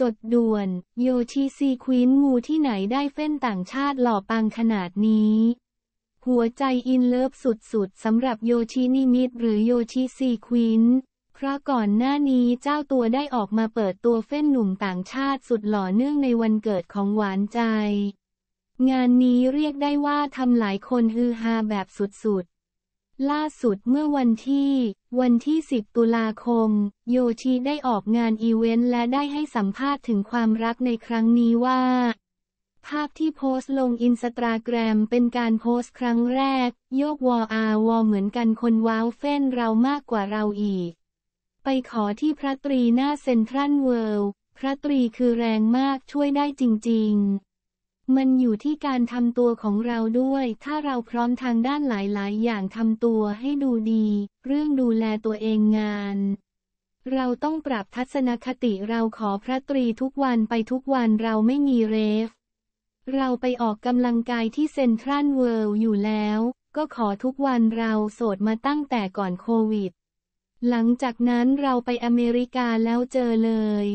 จดด่วน โยชิซีควินมูที่ไหนได้แฟนต่างชาติหล่อปังขนาดนี้ หัวใจ in love สุดๆสำหรับโยชินิมิตหรือโยชิซีควินเพราะก่อนหน้านี้เจ้าตัวได้ออกมาเปิดตัวแฟนหนุ่มต่างชาติสุดหล่อเนื่องในวันเกิดของหวานใจ งานนี้เรียกได้ว่าทำหลายคนฮือฮาแบบสุดๆ ล่าสุดเมื่อวันที่ วันที่ 10 ตุลาคม โยชิได้ออกงานอีเวนต์และได้ให้สัมภาษณ์ถึงความรักในครั้งนี้ว่า ภาพที่โพสต์ลงอินสตาแกรมเป็นการโพสต์ครั้งแรก โยกวออาวอเหมือนกันคนว้าวแฟนเรามากกว่าเราอีก ไปขอที่พระตรีหน้าเซ็นทรัลเวิลด์พระตรีคือแรงมากช่วยได้จริง ๆ มันอยู่ที่การทำตัวของเราด้วย ถ้าเราพร้อมทางด้านหลายๆ อย่างทำตัวให้ดูดี เรื่องดูแลตัวเองงาน เราต้องปรับทัศนคติเราขอพระตรีทุกวันไปทุกวันเราไม่มีเรฟ เราไปออกกำลังกายที่เซ็นทรัลเวิลด์อยู่แล้ว ก็ขอทุกวันเราโสดมาตั้งแต่ก่อนโควิด หลังจากนั้นเราไปอเมริกาแล้วเจอเลย